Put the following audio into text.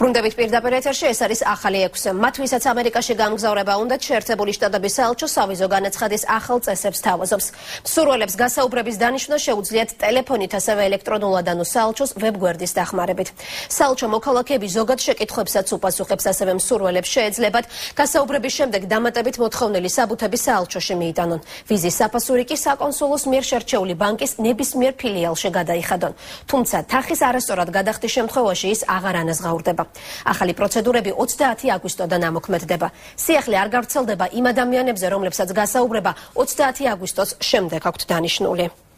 ბრუნდებით პირდაპირ ეთერში ეს არის ახალი 6. მათ ვისაც ამერიკაში გამგზავრება უნდა შეერთებული შტატების საელჩო სავიზო განაცხადის ახალ წესებს თავაზობს. მსურველებს გასაუბრების დანიშვნა შეუძლიათ ტელეფონით ასევე ელექტრონულად ანუ საელჩოს ვებგვერდის დახმარებით. საელჩო მოქალაქეები ზოგად შეკითხვებსაც უპასუხებს ასევე მსურველებს შეეძლებათ გასაუბრების შემდეგ დამატებით მოთხოვნილი საბუთები საელჩოში მიიტანონ. ვიზის საფასური კი საკონსულოს მიერ შერჩეული ბანკის ნებისმიერ ფილიალში გადაიხადონ. თუმცა თანხის არასწორად გადახდის შემთხვევაში ის აღარ ანაზღაურდება. ახალი პროცედურები 30 აგვისტოდან ამოქმედდება. სიახლე არ გავრცელდება იმ ადამიანებზე, რომლებსაც გასაუბრება 30 აგვისტოს შემდეგ აქვთ დანიშნული.